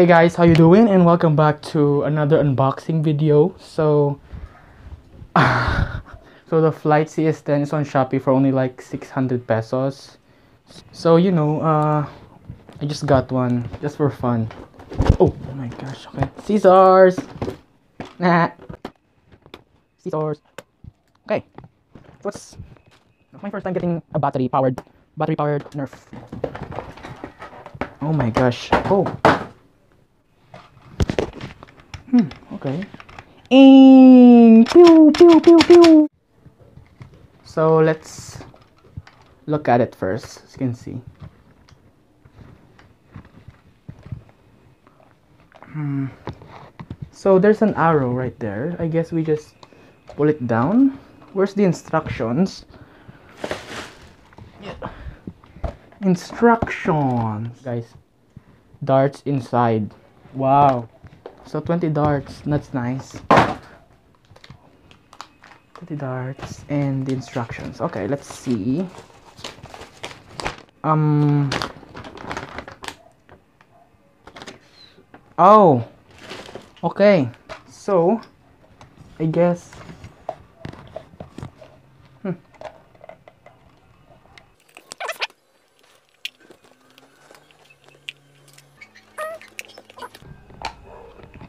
Hey guys, how you doing? And welcome back to another unboxing video. So, so the Flyte CS10 is on Shopee for only like 600 pesos. So you know, uh, I just got one just for fun. Oh, oh my gosh, okay. Scissors! Nah. Scissors. Okay. What's my first time getting a battery powered battery powered Nerf. Oh my gosh. Oh. Hmm, okay. And pew pew pew pew. So let's look at it first, as you can see. Hmm. So there's an arrow right there. I guess we just pull it down. Where's the instructions? Instructions, guys. Darts inside. Wow. So 20 darts. That's nice. 20 darts and the instructions. Okay, let's see. Um. Oh. Okay. So, I guess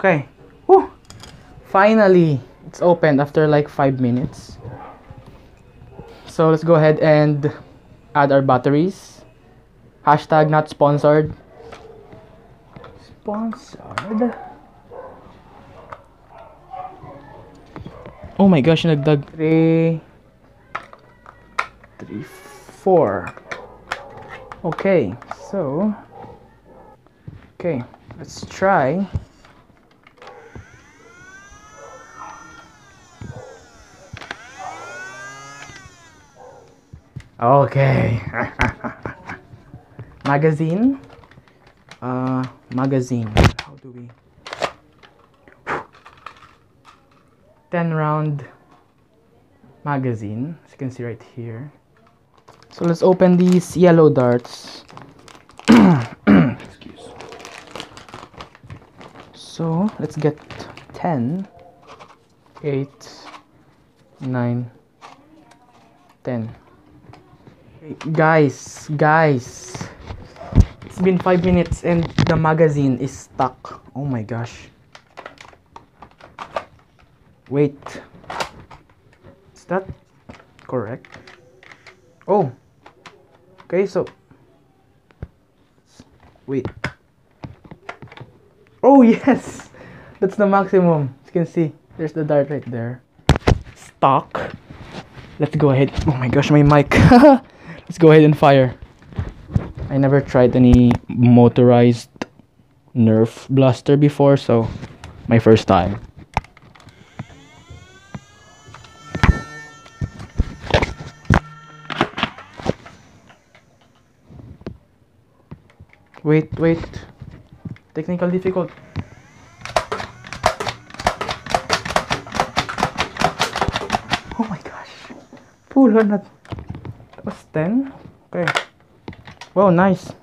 Okay. Whew. Finally, it's opened after like 5 minutes. So let's go ahead and add our batteries. Hashtag not sponsored. Sponsored? Oh my gosh, nagdag. 3, 3, 4. Okay, so... Okay, let's try Okay. magazine. Uh, magazine. How do we? 10 round magazine. As you can see right here. So let's open these yellow darts. Excuse. So let's get 10, 8, 9, 10 guys guys. It's been five minutes and the magazine is stuck. Oh my gosh. Wait. Is that correct? Oh. Okay so. Wait. Oh yes. That's the maximum. You can see there's the dart right there. Stock let's go ahead. Oh my gosh my mic Let's go ahead and fire. I never tried any motorized Nerf blaster before, so my first time. Wait, wait. Technical difficult. Oh my gosh. Pull on that. That was 10? Okay. Wow, nice.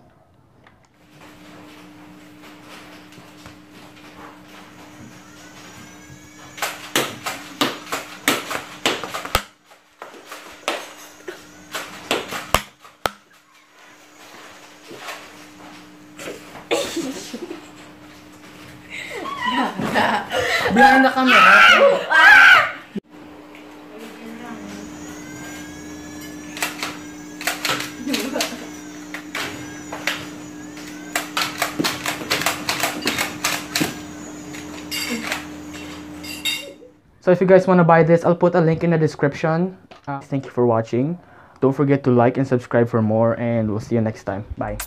Behind the camera. So if you guys want to buy this, I'll put a link in the description. Uh, thank you for watching. Don't forget to like and subscribe for more and we'll see you next time. Bye.